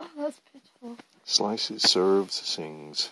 oh, that's pitiful. Slices, serves, sings.